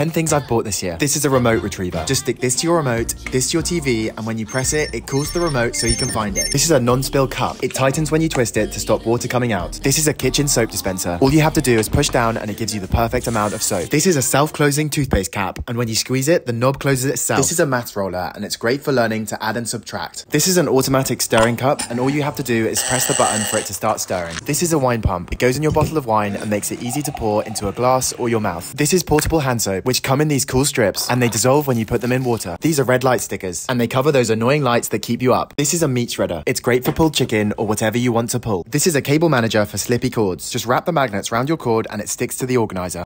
10 things I've bought this year. This is a remote retriever. Just stick this to your remote, this to your TV, and when you press it, it cools the remote so you can find it. This is a non-spill cup. It tightens when you twist it to stop water coming out. This is a kitchen soap dispenser. All you have to do is push down and it gives you the perfect amount of soap. This is a self-closing toothpaste cap, and when you squeeze it, the knob closes itself. This is a math roller, and it's great for learning to add and subtract. This is an automatic stirring cup, and all you have to do is press the button for it to start stirring. This is a wine pump. It goes in your bottle of wine and makes it easy to pour into a glass or your mouth. This is portable hand soap, which come in these cool strips, and they dissolve when you put them in water. These are red light stickers, and they cover those annoying lights that keep you up. This is a meat shredder. It's great for pulled chicken or whatever you want to pull. This is a cable manager for slippy cords. Just wrap the magnets around your cord and it sticks to the organizer.